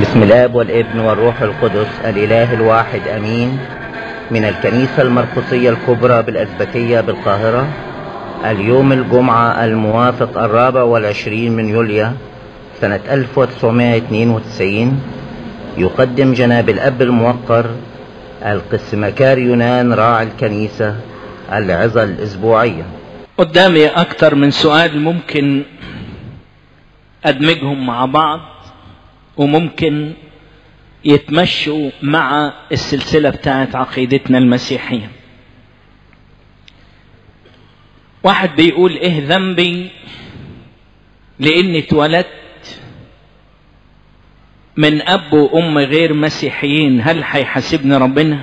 بسم الاب والابن والروح القدس الاله الواحد امين. من الكنيسة المرقسية الكبرى بالأزبكية بالقاهرة اليوم الجمعة الموافق الرابع والعشرين من يوليو سنة 1992 يقدم جناب الأب الموقر القسمكار يونان راعي الكنيسة العظة الأسبوعية. قدامي أكتر من سؤال ممكن أدمجهم مع بعض. وممكن يتمشوا مع السلسلة بتاعت عقيدتنا المسيحية. واحد بيقول إيه ذنبي لإني اتولدت من أب وأم غير مسيحيين هل هيحاسبني ربنا؟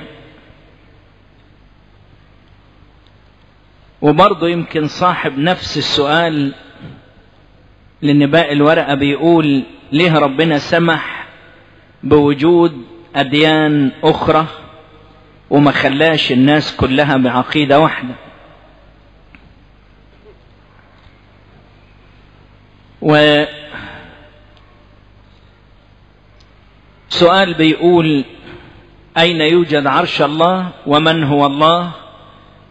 وبرضه يمكن صاحب نفس السؤال لأن باقي الورقة بيقول ليه ربنا سمح بوجود أديان أخرى وما خلاش الناس كلها بعقيدة واحدة؟ و سؤال بيقول أين يوجد عرش الله ومن هو الله؟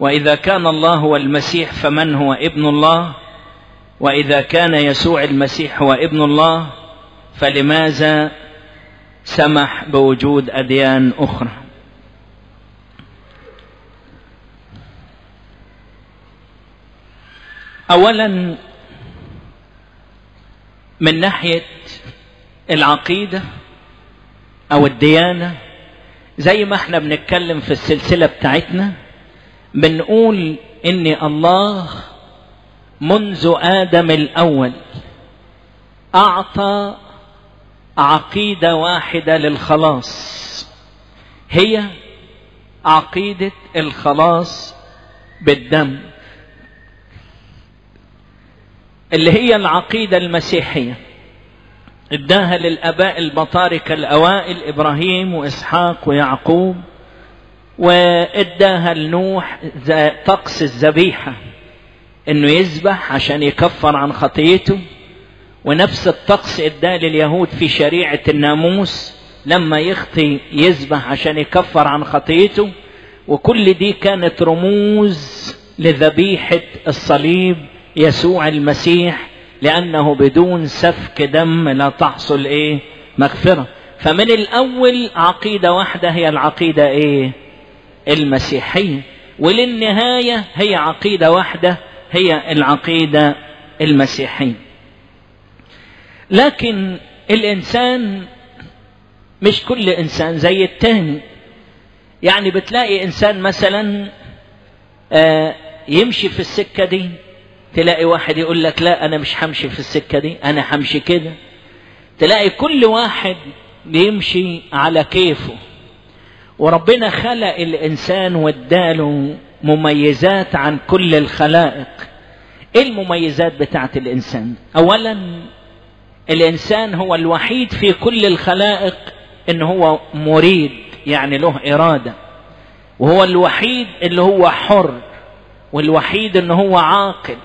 وإذا كان الله هو المسيح فمن هو ابن الله؟ وإذا كان يسوع المسيح هو ابن الله؟ فلماذا سمح بوجود أديان أخرى؟ أولا من ناحية العقيدة أو الديانة زي ما إحنا بنتكلم في السلسلة بتاعتنا بنقول إن الله منذ آدم الأول أعطى عقيدة واحدة للخلاص. هي عقيدة الخلاص بالدم اللي هي العقيدة المسيحية. اداها للآباء البطاركة الأوائل إبراهيم وإسحاق ويعقوب واداها لنوح طقس الذبيحة إنه يذبح عشان يكفر عن خطيته. ونفس الطقس اداه لليهود في شريعة الناموس لما يخطي يذبح عشان يكفر عن خطيته وكل دي كانت رموز لذبيحة الصليب يسوع المسيح لأنه بدون سفك دم لا تحصل إيه؟ مغفرة. فمن الأول عقيدة واحدة هي العقيدة إيه؟ المسيحية. وللنهاية هي عقيدة واحدة هي العقيدة المسيحية. لكن الإنسان مش كل إنسان زي التاني. يعني بتلاقي إنسان مثلا آه يمشي في السكة دي تلاقي واحد يقول لك لا أنا مش همشي في السكة دي أنا همشي كده. تلاقي كل واحد بيمشي على كيفه. وربنا خلق الإنسان واداله مميزات عن كل الخلائق. إيه المميزات بتاعت الإنسان؟ أولا الإنسان هو الوحيد في كل الخلائق إن هو مريد يعني له إرادة. وهو الوحيد اللي هو حر والوحيد إن هو عاقل.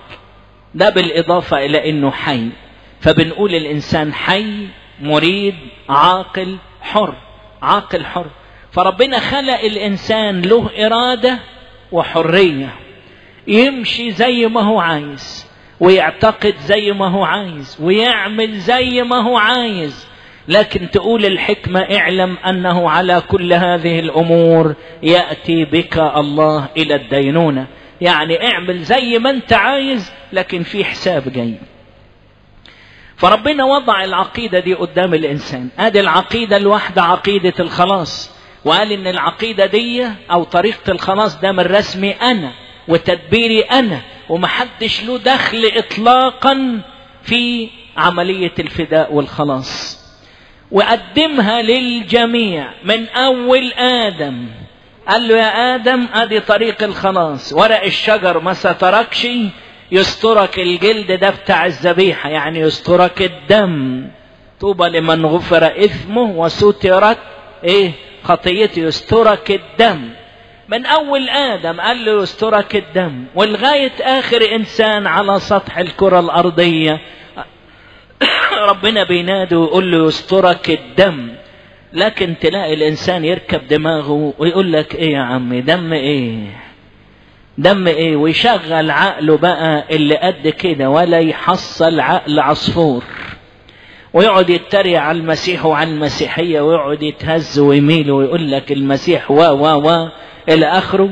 ده بالإضافة إلى إنه حي. فبنقول الإنسان حي مريد عاقل حر. عاقل حر. فربنا خلق الإنسان له إرادة وحرية. يمشي زي ما هو عايز. ويعتقد زي ما هو عايز ويعمل زي ما هو عايز. لكن تقول الحكمة اعلم أنه على كل هذه الأمور يأتي بك الله إلى الدينونة. يعني اعمل زي ما أنت عايز لكن في حساب جاي. فربنا وضع العقيدة دي قدام الإنسان. آدي العقيدة الواحدة عقيدة الخلاص. وقال إن العقيدة دي أو طريقة الخلاص ده من رسمي أنا وتدبيري أنا. ومحدش له دخل اطلاقا في عملية الفداء والخلاص. وقدمها للجميع من أول آدم. قال له يا آدم أدي طريق الخلاص. ورق الشجر ما ستركش يسترك الجلد ده بتاع الذبيحة يعني يسترك الدم. طوبى لمن غفر إثمه وسترت إيه خطيته يسترك الدم. من أول آدم قال له يسترك الدم ولغاية آخر إنسان على سطح الكرة الأرضية. ربنا بينادي ويقول له يسترك الدم. لكن تلاقي الإنسان يركب دماغه ويقول لك إيه يا عمي دم إيه؟ دم إيه؟ ويشغل عقله بقى اللي قد كده ولا يحصل عقل عصفور. ويقعد يتريق على المسيح وعلى المسيحية ويقعد يتهز ويميل ويقول لك المسيح و و و إلى آخره.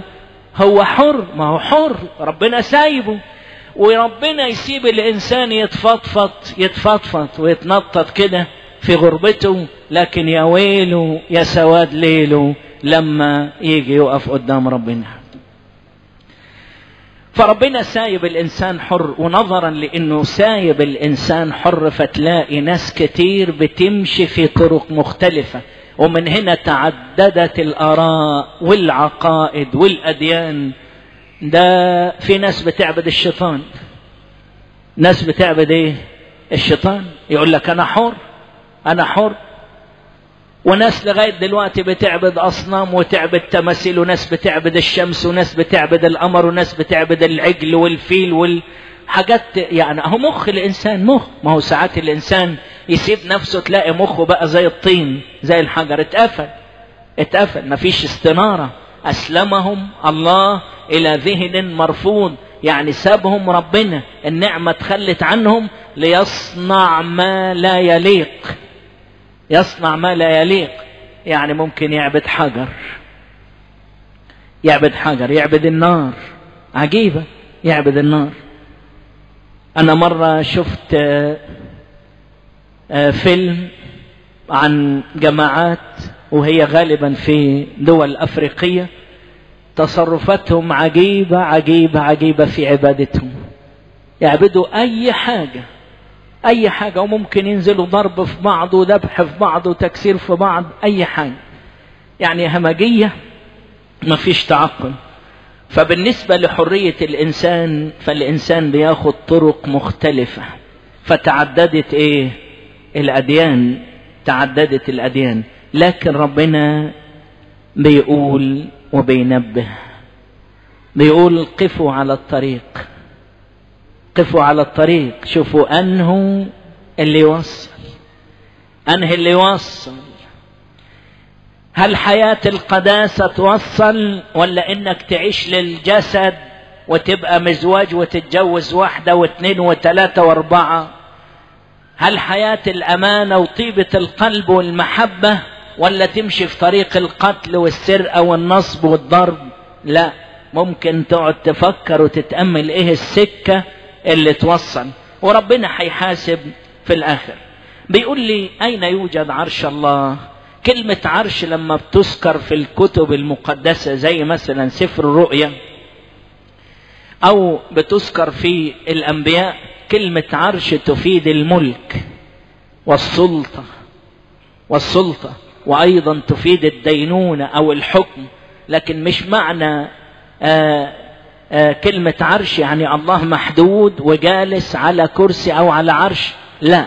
هو حر ما هو حر. ربنا سايبه. وربنا يسيب الإنسان يتفضفض يتفضفض ويتنطط كده في غربته. لكن يا ويله يا سواد ليله لما يجي يقف قدام ربنا. فربنا سايب الإنسان حر. ونظرا لأنه سايب الإنسان حر فتلاقي ناس كتير بتمشي في طرق مختلفة. ومن هنا تعددت الآراء والعقائد والأديان. ده في ناس بتعبد الشيطان. ناس بتعبد إيه؟ الشيطان. يقول لك أنا حر أنا حر. وناس لغاية دلوقتي بتعبد أصنام وتعبد تماثيل وناس بتعبد الشمس وناس بتعبد القمر وناس بتعبد العجل والفيل والحاجات. يعني أهو مخ الإنسان مخ. ما هو ساعات الإنسان يسيب نفسه تلاقي مخه بقى زي الطين زي الحجر. اتقفل. اتقفل. مفيش استنارة. أسلمهم الله إلى ذهن مرفوض. يعني سابهم ربنا. النعمة تخلت عنهم ليصنع ما لا يليق. يصنع ما لا يليق. يعني ممكن يعبد حجر. يعبد حجر. يعبد النار. عجيبة. يعبد النار. أنا مرة شفت فيلم عن جماعات وهي غالبا في دول أفريقية تصرفاتهم عجيبة عجيبة عجيبة في عبادتهم. يعبدوا أي حاجة أي حاجة وممكن ينزلوا ضرب في بعض وذبح في بعض وتكسير في بعض أي حاجة. يعني همجية ما فيش تعقل. فبالنسبة لحرية الإنسان فالإنسان بياخد طرق مختلفة. فتعددت إيه؟ الأديان تعددت الأديان لكن ربنا بيقول وبينبه بيقول قفوا على الطريق قفوا على الطريق شوفوا أنه اللي يوصل أنه اللي يوصل. هل حياة القداسة توصل ولا إنك تعيش للجسد وتبقى مزواج وتتجوز واحدة واثنين وثلاثة وأربعة؟ هل حياة الأمانة وطيبة القلب والمحبة ولا تمشي في طريق القتل والسرقة والنصب والضرب؟ لا ممكن تقعد تفكر وتتأمل إيه السكة اللي توصل. وربنا هيحاسب في الآخر. بيقول لي أين يوجد عرش الله؟ كلمة عرش لما بتذكر في الكتب المقدسة زي مثلا سفر الرؤيا أو بتذكر في الأنبياء كلمة عرش تفيد الملك والسلطة والسلطة وأيضا تفيد الدينونة أو الحكم. لكن مش معنى آه كلمة عرش يعني الله محدود وجالس على كرسي أو على عرش. لا.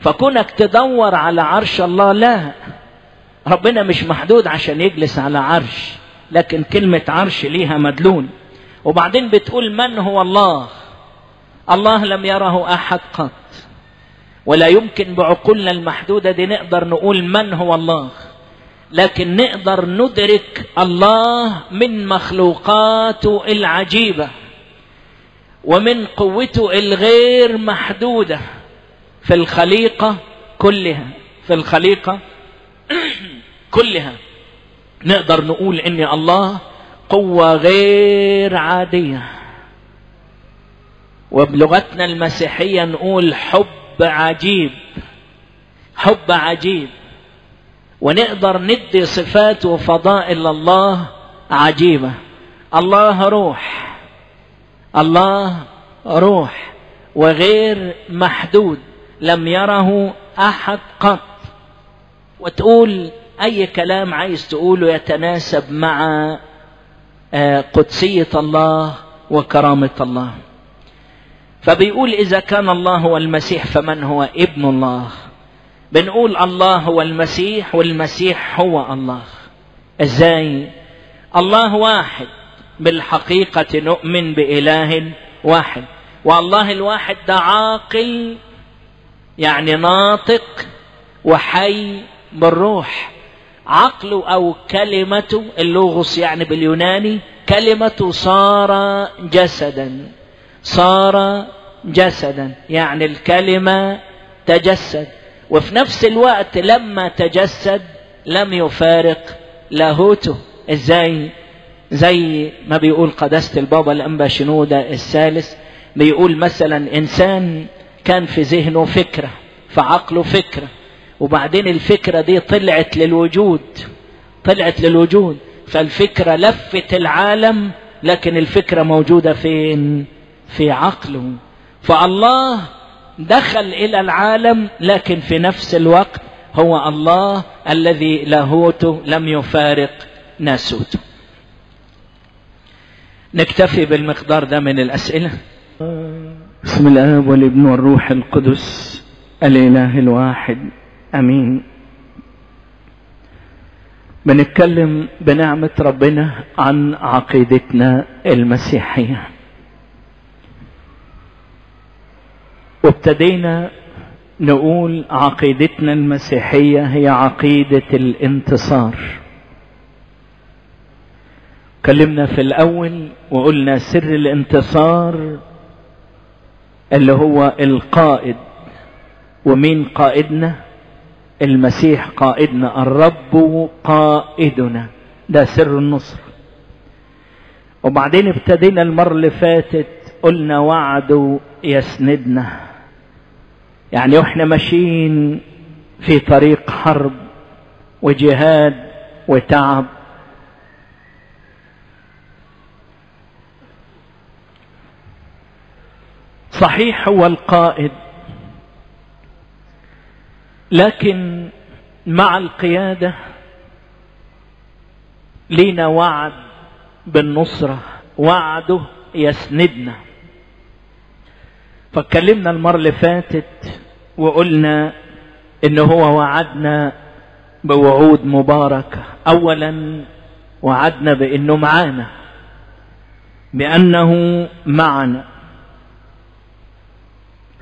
فكونك تدور على عرش الله لا. ربنا مش محدود عشان يجلس على عرش لكن كلمة عرش ليها مدلول. وبعدين بتقول من هو الله؟ الله لم يره أحد قط. ولا يمكن بعقولنا المحدودة دي نقدر نقول من هو الله. لكن نقدر ندرك الله من مخلوقاته العجيبة ومن قوته الغير محدودة في الخليقة كلها. في الخليقة كلها. نقدر نقول إن الله قوة غير عادية. وبلغتنا المسيحية نقول حب عجيب حب عجيب. ونقدر ندي صفات وفضائل الله عجيبة. الله روح الله روح. وغير محدود لم يره أحد قط. وتقول أي كلام عايز تقوله يتناسب مع قدسية الله وكرامة الله. فبيقول إذا كان الله هو المسيح فمن هو ابن الله؟ بنقول الله هو المسيح والمسيح هو الله. إزاي؟ الله واحد بالحقيقة نؤمن بإله واحد. والله الواحد ده عاقل يعني ناطق وحي بالروح. عقله أو كلمته اللغوس يعني باليوناني كلمته صار جسدا. صار جسدا يعني الكلمة تجسد. وفي نفس الوقت لما تجسد لم يفارق لاهوته. إزاي؟ زي ما بيقول قداسة البابا الأنبا شنودة الثالث بيقول مثلا إنسان كان في ذهنه فكرة في عقله فكرة وبعدين الفكرة دي طلعت للوجود طلعت للوجود. فالفكرة لفت العالم لكن الفكرة موجودة فين؟ في عقله فالله دخل إلى العالم لكن في نفس الوقت هو الله الذي لاهوته لم يفارق ناسوته. نكتفي بالمقدار ده من الأسئلة. بسم الآب والابن والروح القدس الإله الواحد أمين. بنتكلم بنعمة ربنا عن عقيدتنا المسيحية. وابتدينا نقول عقيدتنا المسيحية هي عقيدة الانتصار. كلمنا في الأول وقلنا سر الانتصار اللي هو القائد. ومين قائدنا؟ المسيح قائدنا الرب قائدنا. ده سر النصر. وبعدين ابتدينا المرة اللي فاتت قلنا وعده يسندنا. يعني وإحنا ماشيين في طريق حرب وجهاد وتعب. صحيح هو القائد لكن مع القيادة لينا وعد بالنصرة وعده يسندنا. فاتكلمنا المرة اللي فاتت وقلنا إن هو وعدنا بوعود مباركة. اولا وعدنا بإنه معانا بأنه معنا.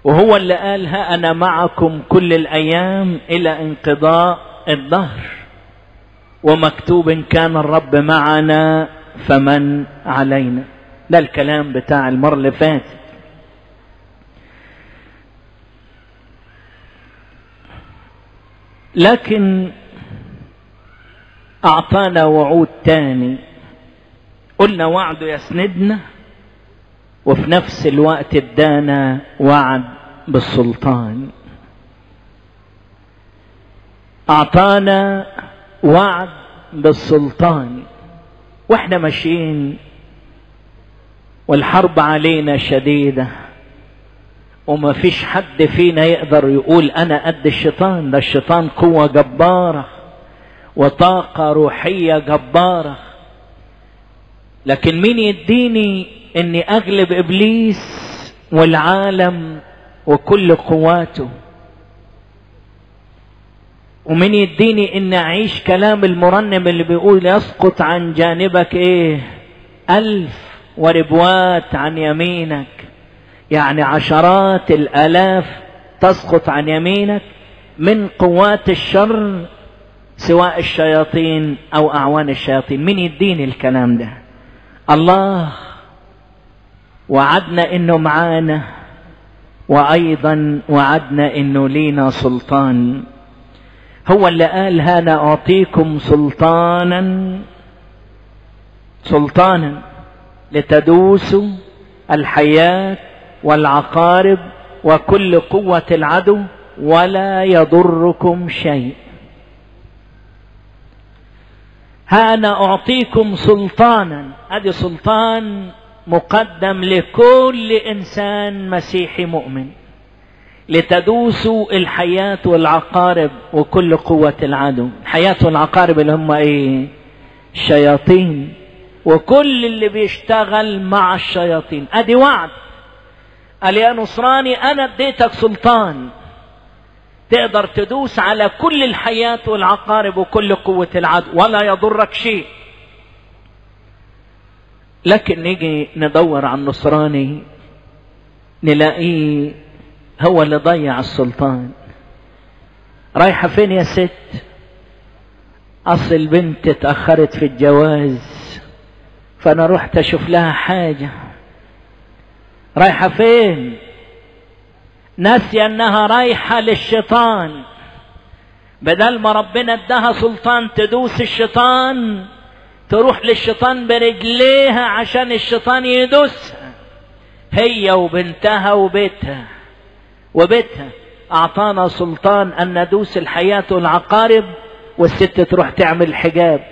وهو اللي قال ها أنا معكم كل الأيام إلى انقضاء الدهر ومكتوب كان الرب معنا فمن علينا. ده الكلام بتاع المرة اللي فاتت. لكن أعطانا وعود تاني. قلنا وعده يسندنا وفي نفس الوقت ادانا وعد بالسلطان. أعطانا وعد بالسلطان. وإحنا ماشيين والحرب علينا شديدة. وما فيش حد فينا يقدر يقول أنا قد الشيطان ده الشيطان قوة جبارة وطاقة روحية جبارة. لكن مين يديني إني أغلب إبليس والعالم وكل قواته؟ ومين يديني إني أعيش كلام المرنم اللي بيقول يسقط عن جانبك إيه؟ ألف وربوات عن يمينك. يعني عشرات الآلاف تسقط عن يمينك من قوات الشر سواء الشياطين أو أعوان الشياطين. مين يديني الكلام ده؟ الله وعدنا إنه معانا وأيضا وعدنا إنه لينا سلطان. هو اللي قال هانا أعطيكم سلطانا سلطانا لتدوسوا الحياة والعقارب وكل قوة العدو ولا يضركم شيء. ها أنا أعطيكم سلطانا. أدي سلطان مقدم لكل إنسان مسيحي مؤمن. لتدوسوا الحياة والعقارب وكل قوة العدو. الحياة والعقارب اللي هم إيه؟ الشياطين. وكل اللي بيشتغل مع الشياطين. ادي وعد. قال يا نصراني أنا اديتك سلطان. تقدر تدوس على كل الحياة والعقارب وكل قوة العدو ولا يضرك شيء. لكن نيجي ندور على النصراني نلاقيه هو اللي ضيع السلطان. رايحة فين يا ست؟ أصل البنت اتأخرت في الجواز فأنا رحت أشوف لها حاجة. رايحة فين؟ ناسية أنها رايحة للشيطان. بدل ما ربنا اداها سلطان تدوس الشيطان تروح للشيطان برجليها عشان الشيطان يدوسها هي وبنتها وبيتها. وبيتها. أعطانا سلطان أن ندوس الحياة والعقارب والست تروح تعمل حجاب.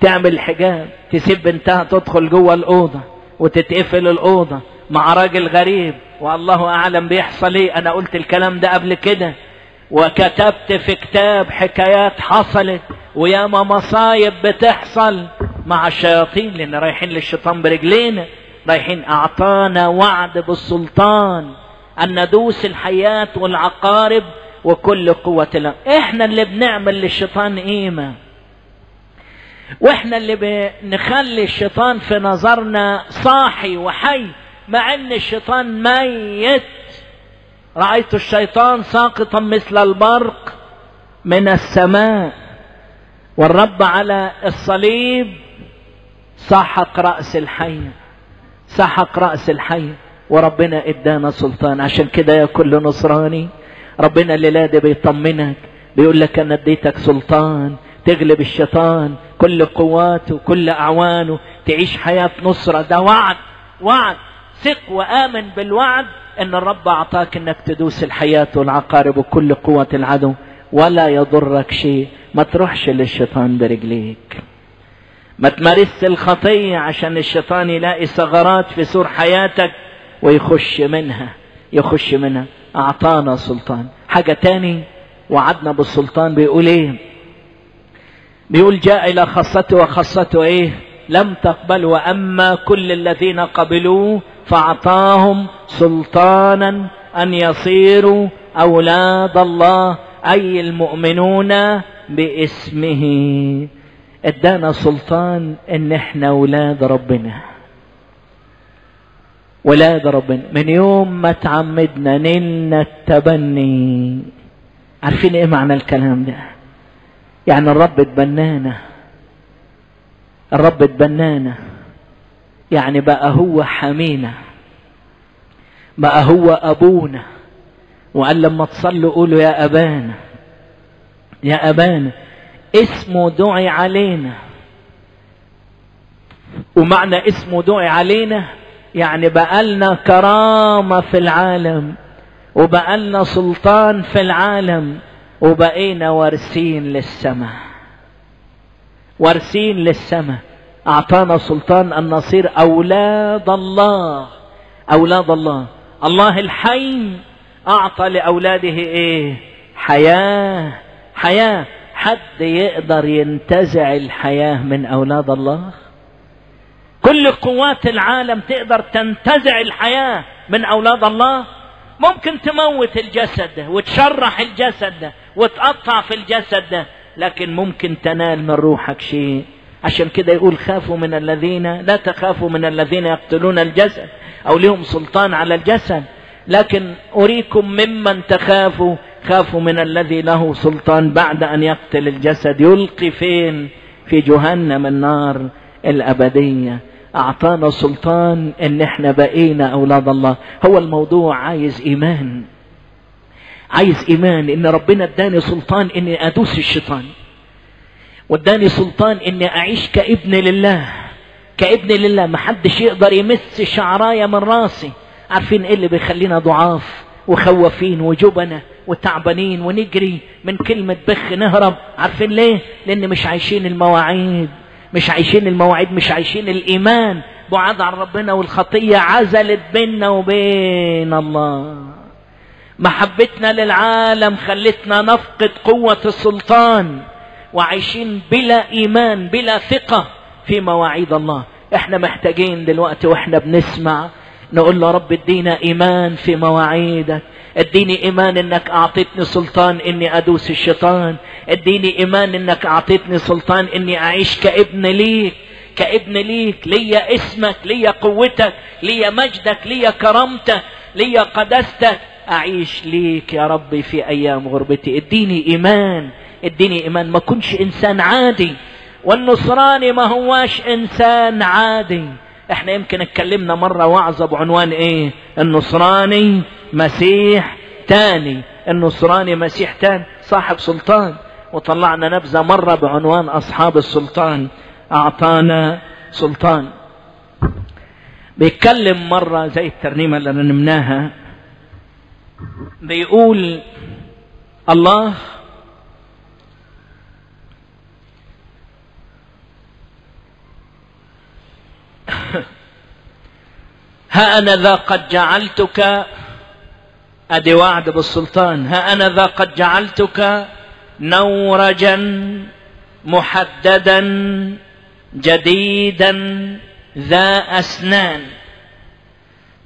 تعمل حجاب. تسيب بنتها تدخل جوه الأوضة. وتتقفل الأوضة مع راجل غريب والله أعلم بيحصل إيه. أنا قلت الكلام ده قبل كده وكتبت في كتاب حكايات حصلت وياما مصايب بتحصل مع الشياطين لأن رايحين للشيطان برجلينا رايحين أعطانا وعد بالسلطان أن ندوس الحياة والعقارب وكل قوة الله إحنا اللي بنعمل للشيطان قيمة وإحنا اللي بنخلي الشيطان في نظرنا صاحي وحي مع ان الشيطان ميت. رأيت الشيطان ساقطا مثل البرق من السماء. والرب على الصليب سحق رأس الحية سحق رأس الحية وربنا ادانا سلطان عشان كده يا كل نصراني ربنا الليلة دي بيطمنك بيقول لك أنا اديتك سلطان تغلب الشيطان كل قواته كل اعوانه تعيش حياة نصرة. ده وعد وعد. ثق وآمن بالوعد إن الرب أعطاك إنك تدوس الحياة والعقارب وكل قوة العدو. ولا يضرك شيء. ما تروحش للشيطان برجليك. ما تمارس الخطية عشان الشيطان يلاقي ثغرات في سور حياتك ويخش منها يخش منها. أعطانا سلطان. حاجة تاني؟ وعدنا بالسلطان بيقول إيه؟ بيقول جاء إلى خاصته وخاصته إيه؟ لم تقبل وأما كل الذين قبلوه فأعطاهم سلطانا أن يصيروا أولاد الله أي المؤمنون باسمه. إدانا سلطان إن إحنا أولاد ربنا. ولاد ربنا. من يوم ما تعمدنا نلنا التبني. عارفين إيه معنى الكلام ده؟ يعني الرب اتبنانا. الرب اتبنانا. يعني بقى هو حمينا. بقى هو أبونا. وقال لما تصلوا قولوا يا أبانا. يا أبانا اسمه دعي علينا. ومعنى اسمه دعي علينا يعني بقالنا كرامة في العالم. وبقالنا سلطان في العالم. وبقينا وارثين للسماء وارثين للسماء أعطانا سلطان ان نصير أولاد الله. أولاد الله. الله الحي أعطى لأولاده إيه؟ حياة. حياة. حد يقدر ينتزع الحياة من أولاد الله؟ كل قوات العالم تقدر تنتزع الحياة من أولاد الله؟ ممكن تموت الجسد وتشرح الجسد. وتقطع في الجسد ده. لكن ممكن تنال من روحك شيء. عشان كده يقول خافوا من الذين لا تخافوا من الذين يقتلون الجسد أو لهم سلطان على الجسد. لكن أريكم ممن تخافوا خافوا من الذي له سلطان بعد أن يقتل الجسد. يلقي فين؟ في جهنم النار الأبدية. أعطانا سلطان إن إحنا بقينا أولاد الله. هو الموضوع عايز إيمان. عايز إيمان إن ربنا اداني سلطان إني أدوس الشيطان. واداني سلطان إني أعيش كابن لله. كابن لله. محدش يقدر يمس شعرايه من راسي. عارفين إيه اللي بيخلينا ضعاف وخوافين وجبنة وتعبانين ونجري من كلمة بخ نهرب؟ عارفين ليه؟ لأن مش عايشين المواعيد. مش عايشين المواعيد مش عايشين الإيمان. بعاد عن ربنا والخطية عزلت بيننا وبين الله. محبتنا للعالم خلتنا نفقد قوة السلطان وعايشين بلا إيمان بلا ثقة في مواعيد الله. إحنا محتاجين دلوقتي وإحنا بنسمع نقول له رب ادينا إيمان في مواعيدك اديني إيمان إنك أعطيتني سلطان إني أدوس الشيطان اديني إيمان إنك أعطيتني سلطان إني أعيش كابن ليك كابن ليك ليا اسمك ليا قوتك ليا مجدك ليا كرامتك ليا قداستك أعيش ليك يا ربي في أيام غربتي. اديني إيمان اديني إيمان. ما كنش إنسان عادي. والنصراني ما هواش إنسان عادي. إحنا يمكن اتكلمنا مرة وعظة بعنوان إيه؟ النصراني مسيح تاني. النصراني مسيح تاني. صاحب سلطان. وطلعنا نبذة مرة بعنوان أصحاب السلطان. أعطانا سلطان. بيتكلم مرة زي الترنيمة اللي رنمناها بيقول الله ها أنا ذا قد جعلتك أدي وعد بالسلطان ها أنا ذا قد جعلتك نورجا محددا جديدا ذا أسنان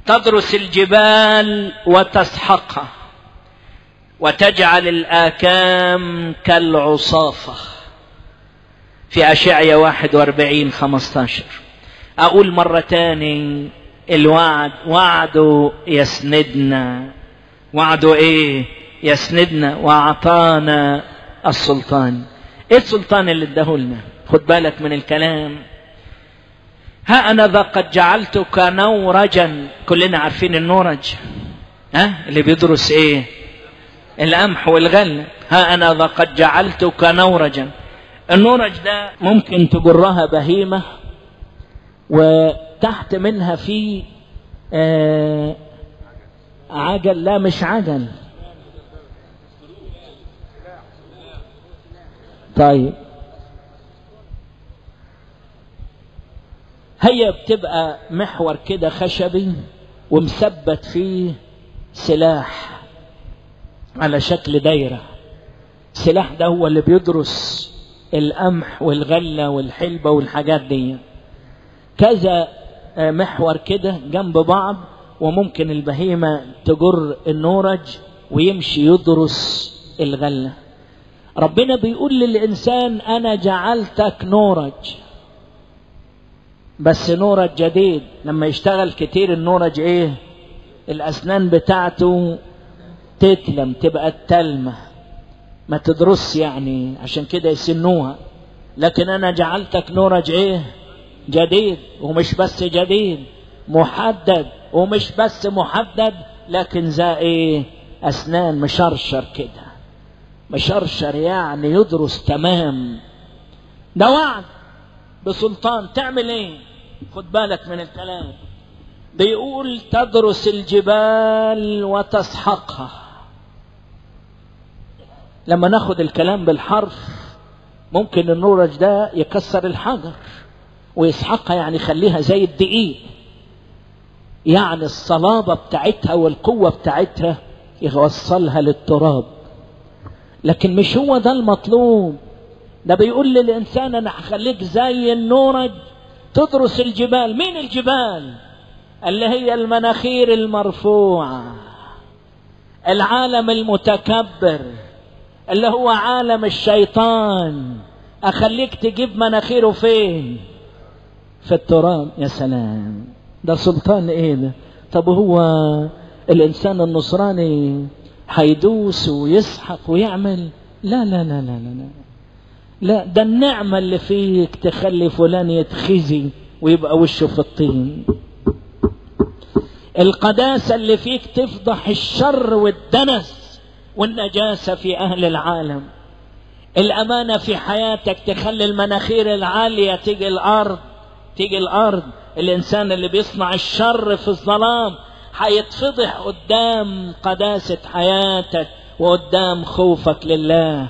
تدرس الجبال وتسحقها وتجعل الآكام كالعصافة في أشعية واحد وأربعين خمستاشر أقول مرة تاني الوعد وعده يسندنا. وعده إيه؟ يسندنا. وأعطانا السلطان. إيه السلطان اللي اداهولنا؟ خد بالك من الكلام. ها أنا ذا قد جعلتك نورجا. كلنا عارفين النورج. ها؟ اللي بيدرس إيه؟ القمح والغله ها أنا ذا قد جعلتك نورجا. النورج ده ممكن تجرها بهيمة وتحت منها في آه عجل. لا مش عجل. طيب. هي بتبقى محور كده خشبي ومثبت فيه سلاح على شكل دايرة. السلاح ده هو اللي بيدرس القمح والغلة والحلبة والحاجات دي. كذا محور كده جنب بعض وممكن البهيمة تجر النورج ويمشي يدرس الغلة. ربنا بيقول للإنسان أنا جعلتك نورج. بس نورج جديد لما يشتغل كتير النورج إيه؟ الأسنان بتاعته تتلم تبقى التلمة. ما تدرس يعني عشان كده يسنوها. لكن أنا جعلتك نورج إيه؟ جديد ومش بس جديد محدد ومش بس محدد لكن زي إيه؟ أسنان مشرشر كده. مشرشر يعني يدرس تمام. ده وعد بسلطان تعمل إيه؟ خد بالك من الكلام. بيقول تدرس الجبال وتسحقها. لما ناخد الكلام بالحرف ممكن النورج ده يكسر الحجر ويسحقها يعني يخليها زي الدقيق. يعني الصلابة بتاعتها والقوة بتاعتها يوصلها للتراب. لكن مش هو ده المطلوب. ده بيقول للإنسان أنا هخليك زي النورج تدرس الجبال. مين الجبال؟ اللي هي المناخير المرفوعة. العالم المتكبر. اللي هو عالم الشيطان. أخليك تجيب مناخيره فين؟ في التراب. يا سلام. ده سلطان إيه ده؟ طب هو الإنسان النصراني هيدوس ويسحق ويعمل؟ لا لا لا لا لا لا. لا ده النعمة اللي فيك تخلي فلان يتخزي ويبقى وشه في الطين. القداسة اللي فيك تفضح الشر والدنس والنجاسة في أهل العالم. الأمانة في حياتك تخلي المناخير العالية تيجي الأرض تيجي الأرض. الإنسان اللي بيصنع الشر في الظلام هيتفضح قدام قداسة حياتك وقدام خوفك لله.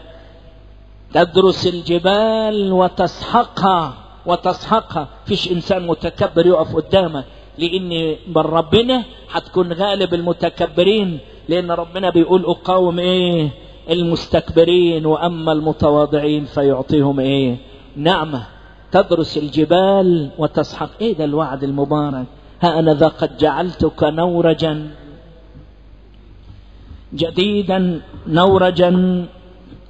تدرس الجبال وتسحقها وتسحقها. فيش إنسان متكبر يقف قدامك لأن من ربنا هتكون غالب المتكبرين. لأن ربنا بيقول أقاوم إيه؟ المستكبرين. وأما المتواضعين فيعطيهم إيه؟ نعمة. تدرس الجبال وتسحق. إيه ده الوعد المبارك؟ ها أنا ذا قد جعلتك نورجا. جديدا نورجا.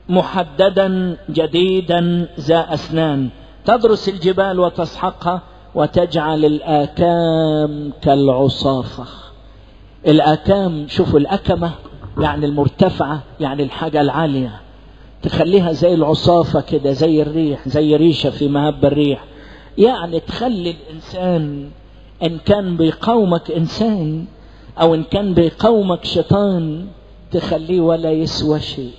محددا جديدا ذا أسنان. تدرس الجبال وتسحقها وتجعل الآكام كالعصافة. الأكام شوفوا الأكمة يعني المرتفعة يعني الحاجة العالية. تخليها زي العصافة كده زي الريح زي ريشة في مهب الريح. يعني تخلي الإنسان إن كان بيقاومك إنسان أو إن كان بيقاومك شيطان تخليه ولا يسوى شيء.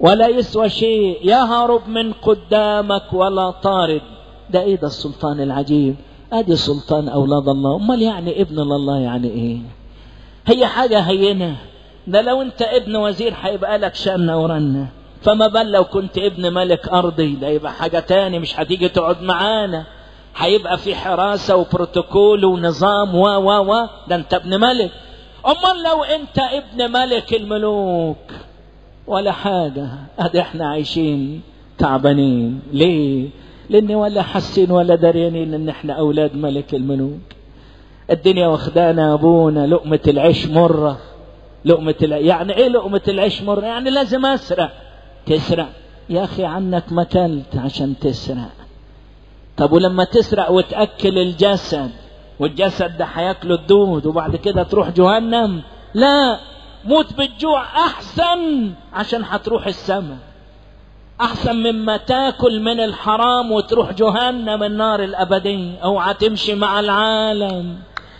ولا يسوى شيء. يهرب من قدامك ولا طارد. ده إيه ده السلطان العجيب؟ أدي سلطان أولاد الله. أمال يعني ابن الله يعني إيه؟ هي حاجة هينة. ده لو أنت ابن وزير هيبقى لك شنة ورنة فما بال لو كنت ابن ملك أرضي ده يبقى حاجة تاني. مش هتيجي تقعد معانا. هيبقى في حراسة وبروتوكول ونظام و و و. ده أنت ابن ملك. أمال لو أنت ابن ملك الملوك. ولا حاجة. ادي إحنا عايشين تعبانين. ليه؟ لأن ولا حاسين ولا داريانين إن إحنا أولاد ملك الملوك. الدنيا واخدانا أبونا لقمة العيش مرة. لقمة الع... يعني إيه لقمة العيش مرة؟ يعني لازم اسرق تسرق يا أخي عنك ما كلت عشان تسرق طب ولما تسرق وتأكل الجسد والجسد ده هياكله الدود وبعد كده تروح جهنم؟ لا. موت بالجوع أحسن عشان هتروح السماء أحسن مما تاكل من الحرام وتروح جهنم النار الابديه أوعى تمشي مع العالم.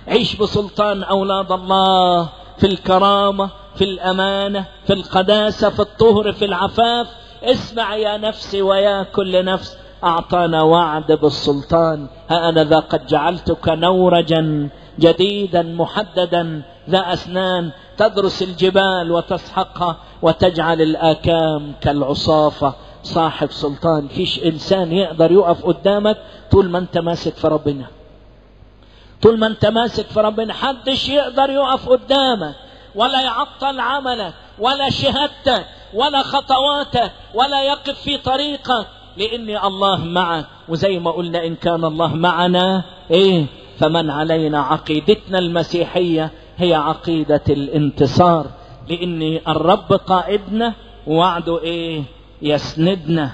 عيش بسلطان أولاد الله. في الكرامة في الأمانة في القداسة في الطهر في العفاف. اسمع يا نفسي ويا كل نفس. أعطانا وعد بالسلطان. ها أنا ذا قد جعلتك نورجا جديدا محددا. ذا أسنان تدرس الجبال وتسحقها وتجعل الآكام كالعصافة. صاحب سلطان فيش إنسان يقدر يقف قدامك طول ما أنت ماسك في ربنا. طول ما أنت ماسك في ربنا حدش يقدر يقف قدامك. ولا يعطل عملك ولا شهادتك ولا خطواتك ولا يقف في طريقك. لإني الله معك. وزي ما قلنا إن كان الله معنا إيه؟ فمن علينا عقيدتنا المسيحية هي عقيدة الانتصار. لأن الرب قائدنا وعده إيه؟ يسندنا.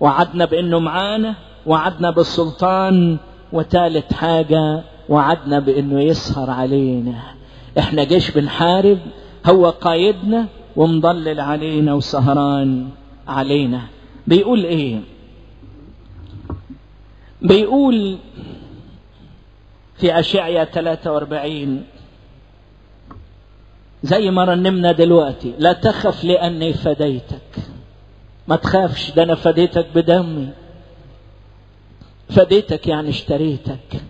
وعدنا بإنه معانا وعدنا بالسلطان. وثالث حاجة وعدنا بإنه يسهر علينا. إحنا جيش بنحارب هو قايدنا ومضلل علينا وسهران علينا. بيقول إيه؟ بيقول في أشعية 43 زي ما رنمنا دلوقتي لا تخف لأني فديتك. ما تخافش ده أنا فديتك بدمي. فديتك يعني اشتريتك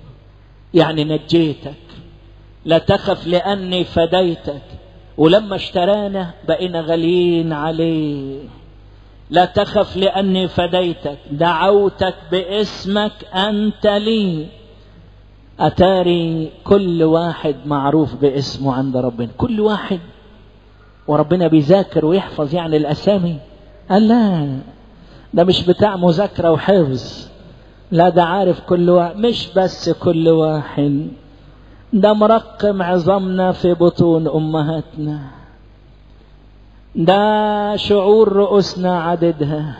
يعني نجيتك. لا تخف لأني فديتك. ولما اشترانا بقينا غاليين عليه. لا تخف لأني فديتك. دعوتك باسمك أنت لي. أتاري كل واحد معروف باسمه عند ربنا. كل واحد. وربنا بيذاكر ويحفظ يعني الأسامي. قال لا ده مش بتاع مذاكرة وحفظ. لا ده عارف كل واحد مش بس كل واحد. ده مرقم عظامنا في بطون أمهاتنا. ده شعور رؤوسنا عددها.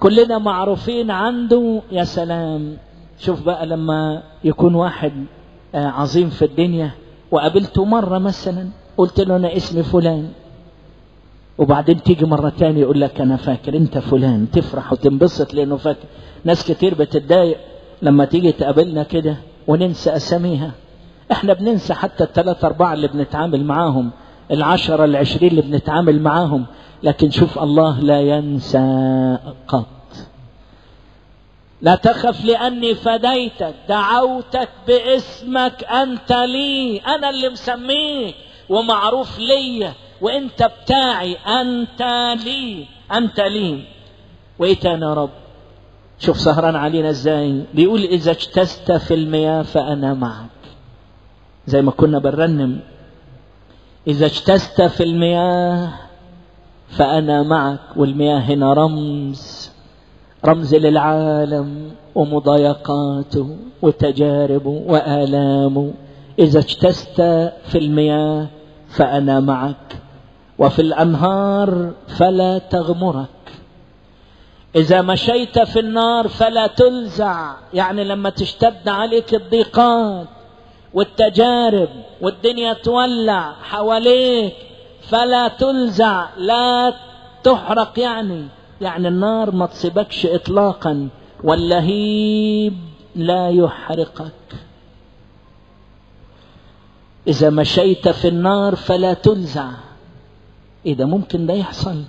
كلنا معروفين عنده يا سلام. شوف بقى لما يكون واحد عظيم في الدنيا وقابلته مرة مثلا قلت له أنا اسمي فلان. وبعدين تيجي مرة تانية يقول لك أنا فاكر أنت فلان تفرح وتنبسط لأنه فاكر. ناس كتير بتتضايق لما تيجي تقابلنا كده وننسى أساميها. إحنا بننسى حتى الثلاثة أربعة اللي بنتعامل معاهم العشرة العشرين اللي بنتعامل معاهم. لكن شوف الله لا ينسى قط. لا تخف لأني فديتك دعوتك باسمك أنت لي أنا اللي مسميك ومعروف ليا وأنت بتاعي أنت لي أنت لي. وإيه تاني يا رب؟ شوف سهران علينا إزاي. بيقول إذا اجتزت في المياه فأنا معك. زي ما كنا بنرنم. إذا اجتزت في المياه فأنا معك والمياه هنا رمز. رمز للعالم ومضايقاته وتجاربه وآلامه. إذا اجتزت في المياه فأنا معك وفي الأنهار فلا تغمرك. إذا مشيت في النار فلا تلزع يعني لما تشتد عليك الضيقات والتجارب والدنيا تولع حواليك فلا تلزع لا تحرق يعني. يعني النار ما تصيبكش اطلاقا واللهيب لا يحرقك. إذا مشيت في النار فلا تلزع. إيه ده ممكن ده يحصل.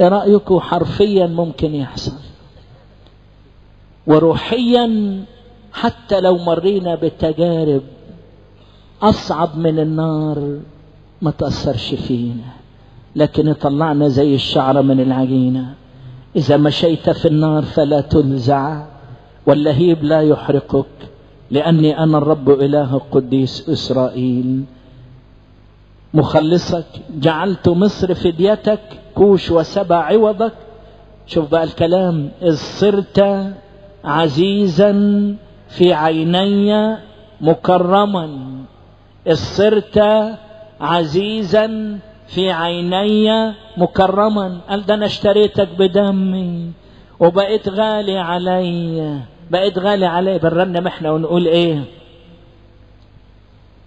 إيه رايكم حرفيا ممكن يحصل. وروحيا حتى لو مرينا بتجارب أصعب من النار ما تأثرش فينا. لكن طلعنا زي الشعره من العجينة. إذا مشيت في النار فلا تنزع واللهيب لا يحرقك لأني أنا الرب إله قديس إسرائيل. مخلصك جعلت مصر فديتك كوش وسبع عوضك. شوف بقى الكلام إذ صرت عزيزا في عيني مكرما إذ صرت عزيزا في عيني مكرما قال ده أنا اشتريتك بدمي وبقيت غالي علي بقيت غالي علي بنرنم إحنا ونقول إيه؟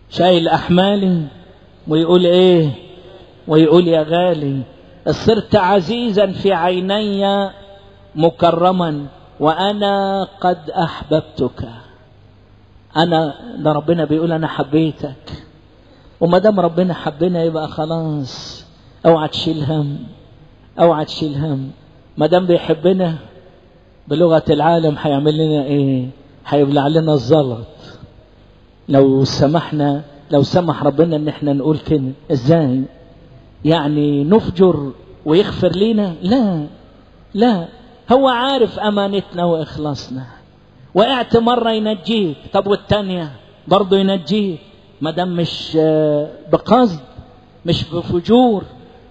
شايل أحمالي ويقول إيه؟ ويقول يا غالي صرت عزيزا في عيني مكرما وأنا قد أحببتك. أنا ده ربنا بيقول أنا حبيتك. وما دام ربنا حبنا يبقى خلاص. أوعى تشيل هم. أوعى تشيل هم. ما دام بيحبنا بلغة العالم هيعمل لنا إيه؟ هيبلع لنا الزلط. لو سمحنا لو سمح ربنا إن إحنا نقول كده إزاي؟ يعني نفجر ويغفر لنا لا. لا. هو عارف أمانتنا وإخلاصنا. وقعت مرة ينجيك. طب والتانية؟ برضه ينجيك. ما دام مش بقصد مش بفجور.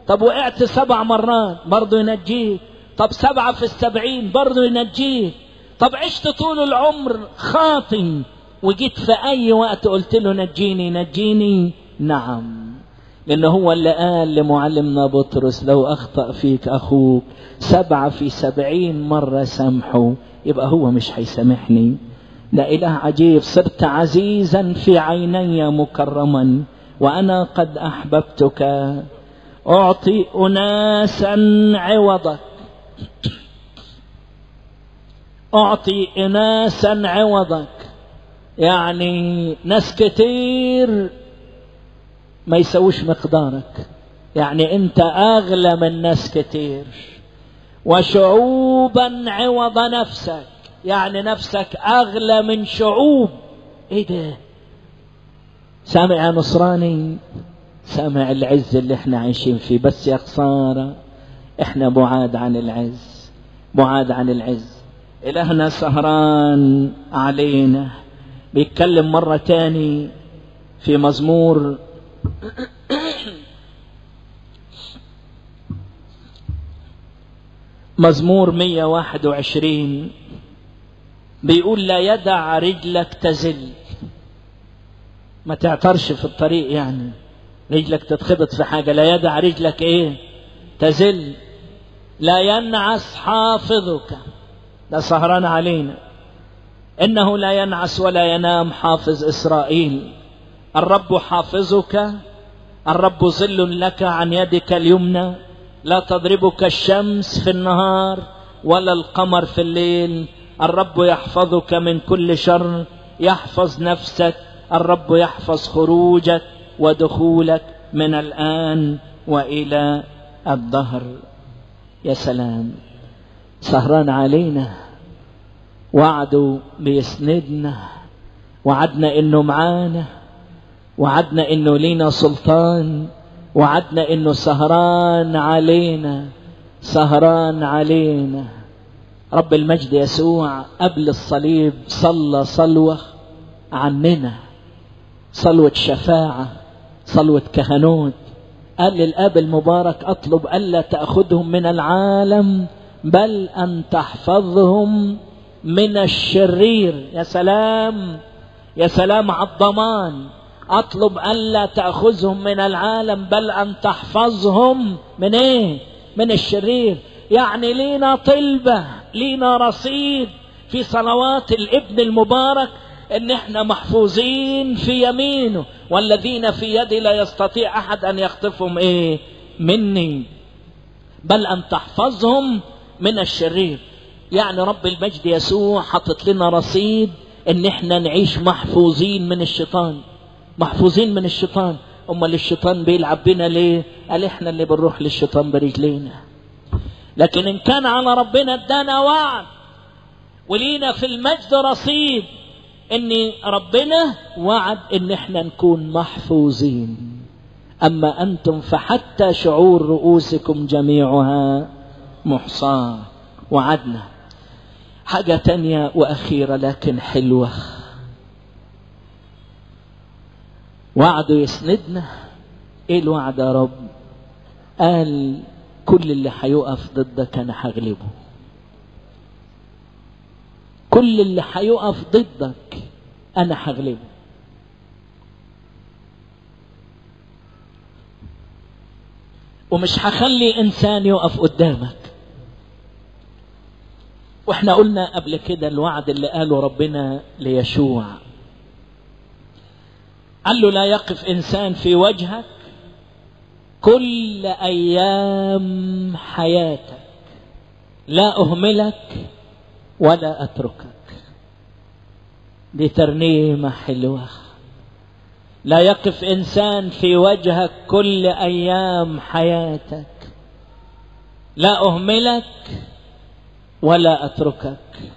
طب وقعت سبع مرات برضه ينجيك طب سبعة في السبعين برضه ينجيك طب عشت طول العمر خاطي وجيت في أي وقت قلت له نجيني نجيني؟ نعم. لأنه هو اللي قال لمعلمنا بطرس لو أخطأ فيك أخوك سبعة في سبعين مرة سامحه يبقى هو مش هيسامحني. ده إله عجيب صرت عزيزا في عيني مكرما وأنا قد أحببتك. أعطي أناسا عوضك. أعطي أناسا عوضك. يعني ناس كتير ما يسويش مقدارك. يعني أنت أغلى من ناس كتير. وشعوبا عوض نفسك. يعني نفسك أغلى من شعوب. إيه ده؟ سامع يا نصراني؟ سامع العز اللي إحنا عايشين فيه. بس يا خسارة إحنا بعاد عن العز بعاد عن العز. إلهنا سهران علينا. بيتكلم مرة تاني في مزمور. مزمور 121 بيقول لا يدع رجلك تزل. ما تعترش في الطريق يعني. رجلك تتخبط في حاجة. لا يدع رجلك إيه؟ تزل. لا ينعس حافظك. ده سهران علينا. إنه لا ينعس ولا ينام حافظ إسرائيل. الرب حافظك. الرب ظل لك عن يدك اليمنى. لا تضربك الشمس في النهار ولا القمر في الليل. الرب يحفظك من كل شر يحفظ نفسك الرب يحفظ خروجك ودخولك من الآن وإلى الدهر. يا سلام. سهران علينا. وعده بيسندنا. وعدنا إنه معانا. وعدنا إنه لينا سلطان. وعدنا إنه سهران علينا. سهران علينا. رب المجد يسوع قبل الصليب صلى صلوة عننا صلوة شفاعة صلوة كهنوت. قال للاب المبارك أطلب ألا تأخذهم من العالم بل أن تحفظهم من الشرير. يا سلام يا سلام على الضمان. أطلب ألا تأخذهم من العالم بل أن تحفظهم. من إيه؟ من الشرير. يعني لينا طلبة لينا رصيد في صلوات الابن المبارك إن إحنا محفوظين في يمينه والذين في يدي لا يستطيع أحد أن يخطفهم إيه؟ مني. بل أن تحفظهم من الشرير. يعني رب المجد يسوع حطت لنا رصيد إن إحنا نعيش محفوظين من الشيطان. محفوظين من الشيطان. أمال الشيطان بيلعب بينا ليه؟ قال إحنا اللي بنروح للشيطان برجلينا. لكن إن كان على ربنا ادانا وعد. ولينا في المجد رصيد. ان ربنا وعد إن إحنا نكون محفوظين. أما أنتم فحتى شعور رؤوسكم جميعها محصاة وعدنا. حاجة تانية وأخيرة لكن حلوة. وعده يسندنا. إيه الوعد يا رب؟ قال كل اللي هيقف ضدك أنا هغلبه كل اللي هيقف ضدك أنا هغلبه ومش هخلي إنسان يقف قدامك. وإحنا قلنا قبل كده الوعد اللي قاله ربنا ليشوع. قال له لا يقف إنسان في وجهك كل أيام حياتك لا أهملك ولا أتركك. دي ترنيمة حلوة. لا يقف إنسان في وجهك كل أيام حياتك. لا أهملك ولا أتركك.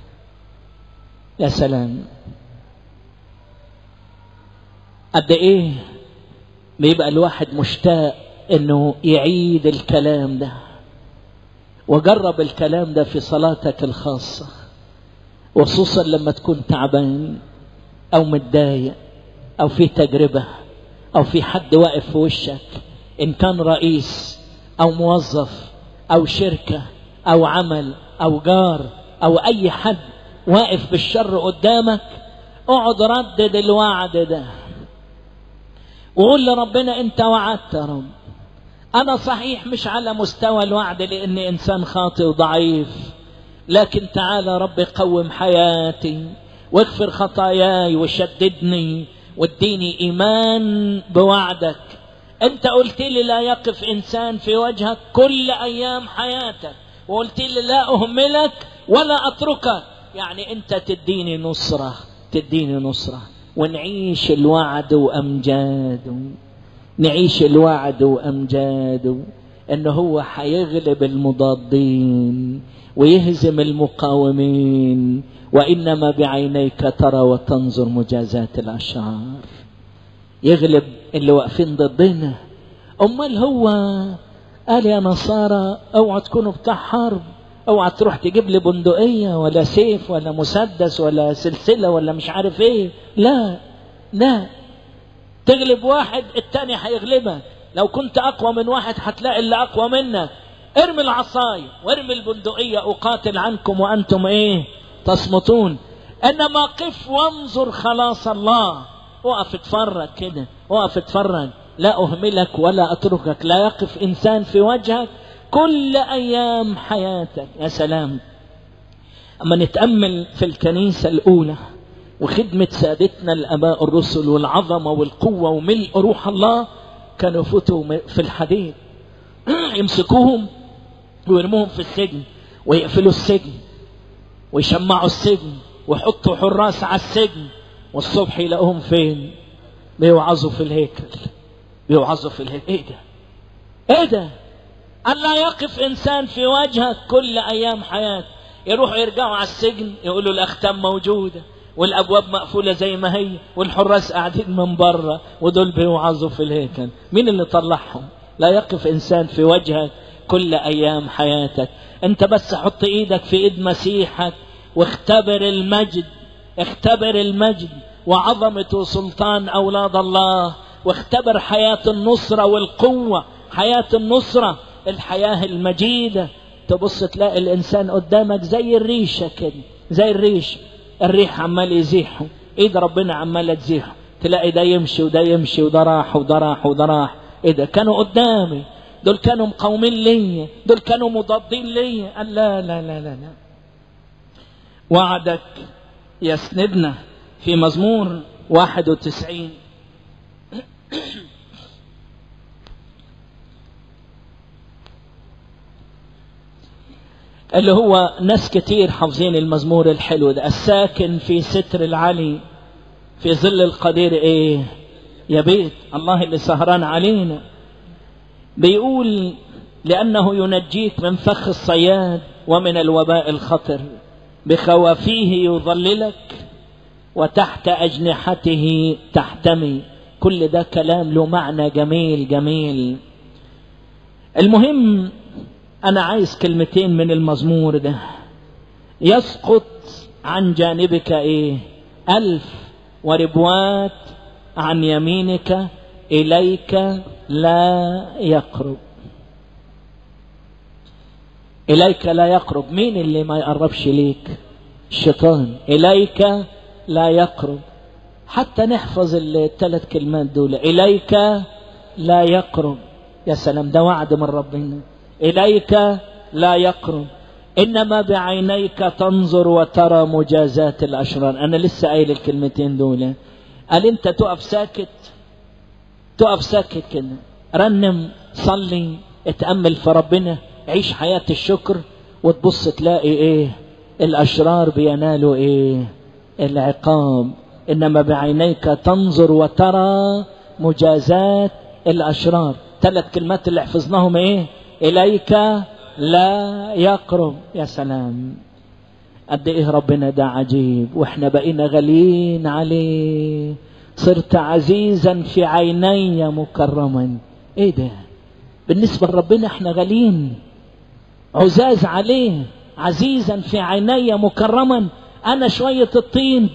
يا سلام. قد إيه بيبقى الواحد مشتاق إنه يعيد الكلام ده وجرب الكلام ده في صلاتك الخاصة وخصوصا لما تكون تعبان أو متضايق أو في تجربة أو في حد واقف في وشك إن كان رئيس أو موظف أو شركة أو عمل أو جار أو أي حد واقف بالشر قدامك اقعد ردد الوعد ده. وقول لربنا أنت وعدت يا رب. أنا صحيح مش على مستوى الوعد لأني إنسان خاطئ وضعيف لكن تعالى يا رب قوم حياتي واغفر خطاياي وشددني واديني إيمان بوعدك. أنت قلت لي لا يقف إنسان في وجهك كل أيام حياتك وقلت لي لا أهملك ولا أتركك. يعني أنت تديني نصرة تديني نصرة ونعيش الوعد وامجاده نعيش الوعد وامجاده إنه هو حيغلب المضادين ويهزم المقاومين وإنما بعينيك ترى وتنظر مجازات الأشرار. يغلب اللي واقفين ضدنا. أمال هو قال يا نصارى أوعى تكونوا بتاع حرب أوعى تروح تجيب لي بندقية ولا سيف ولا مسدس ولا سلسلة ولا مش عارف إيه. لا لا. تغلب واحد التاني هيغلبك لو كنت أقوى من واحد هتلاقي اللي أقوى منك ارمي العصاية وارمي البندقية أقاتل عنكم وأنتم إيه؟ تصمتون. إنما قف وانظر خلاص الله. وقف اتفرج كده وقف اتفرج. لا أهملك ولا أتركك. لا يقف إنسان في وجهك كل أيام حياتك. يا سلام. أما نتأمل في الكنيسة الأولى وخدمة سادتنا الاباء الرسل والعظمة والقوة وملء روح الله كانوا يفوتوا في الحديد. يمسكوهم ويرموهم في السجن ويقفلوا السجن ويشمعوا السجن ويحطوا حراس على السجن والصبح يلاقوهم فين؟ بيوعظوا في الهيكل. بيوعظوا في الهيكل. إيه ده؟ إيه ده؟ أن لا يقف إنسان في وجهك كل أيام حياته؟ يروحوا يرجعوا على السجن يقولوا الأختام موجودة. والأبواب مقفولة زي ما هي والحراس قاعدين من بره ودول بيوعظوا في الهيكل. مين اللي طلعهم؟ لا يقف إنسان في وجهك كل أيام حياتك. أنت بس حط إيدك في إيد مسيحك واختبر المجد اختبر المجد وعظمة وسلطان أولاد الله واختبر حياة النصرة والقوة حياة النصرة الحياة المجيدة. تبص تلاقي الإنسان قدامك زي الريشة كده زي الريش الريح عمال يزيحه إيد ربنا عماله تزيحه تلاقي ده يمشي وده يمشي وده راح وده راح وده راح. إيه ده؟ كانوا قدامي. دول كانوا مقاومين ليا. دول كانوا مضادين ليا. قال لا لا لا لا لا. وعدك يسندنا في مزمور 91 اللي هو ناس كتير حافظين المزمور الحلو ده. الساكن في ستر العلي في ظل القدير إيه؟ يا بيت الله اللي سهران علينا. بيقول لأنه ينجيك من فخ الصياد ومن الوباء الخطر بخوافيه يظللك وتحت أجنحته تحتمي. كل ده كلام له معنى جميل جميل. المهم أنا عايز كلمتين من المزمور ده. يسقط عن جانبك إيه؟ ألف وربوات عن يمينك إليك لا يقرب. إليك لا يقرب. مين اللي ما يقربش ليك؟ الشيطان. إليك لا يقرب. حتى نحفظ الثلاث كلمات دول. إليك لا يقرب. يا سلام ده وعد من ربنا. إليك لا يقرب إنما بعينيك تنظر وترى مجازات الأشرار. أنا لسه قايل الكلمتين دول. قال أنت تقف ساكت. تقف ساكت كده. رنم صلي اتأمل في ربنا. عيش حياة الشكر. وتبص تلاقي إيه؟ الأشرار بينالوا إيه؟ العقاب. إنما بعينيك تنظر وترى مجازات الأشرار. ثلاث كلمات اللي حفظناهم إيه؟ إليك لا يقرب يا سلام. قد إيه ربنا ده عجيب. وإحنا بقينا غاليين عليه. صرت عزيزا في عيني مكرما. إيه ده؟ بالنسبة لربنا إحنا غاليين. عزاز عليه. عزيزا في عيني مكرما. أنا شوية الطين.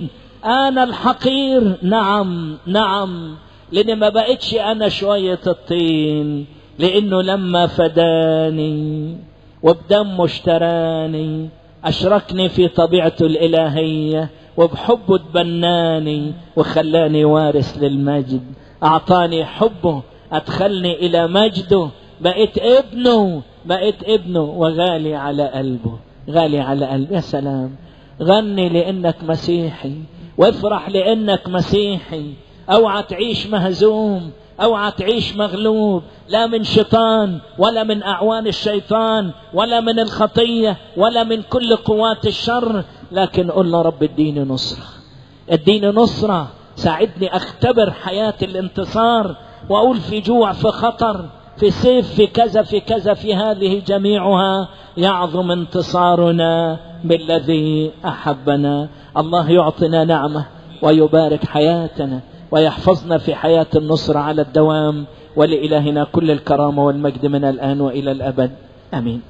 أنا الحقير. نعم نعم. لأن ما بقتش أنا شوية الطين. لأنه لما فداني وبدمه اشتراني أشركني في طبيعته الإلهية وبحبه تبناني وخلاني وارث للمجد. أعطاني حبه أدخلني إلى مجده. بقيت ابنه بقيت ابنه وغالي على قلبه. غالي على قلبه. يا سلام. غني لأنك مسيحي. وافرح لأنك مسيحي. أوعى تعيش مهزوم. أوعى تعيش مغلوب لا من شيطان ولا من أعوان الشيطان ولا من الخطية ولا من كل قوات الشر. لكن قلنا رب اديني نصرة. اديني نصرة. ساعدني أختبر حياة الانتصار وأقول في جوع في خطر في سيف في كذا في كذا في هذه جميعها يعظم انتصارنا بالذي أحبنا. الله يعطينا نعمة ويبارك حياتنا. ويحفظنا في حياة النصر على الدوام ولإلهنا كل الكرامة والمجد من الآن وإلى الأبد. آمين.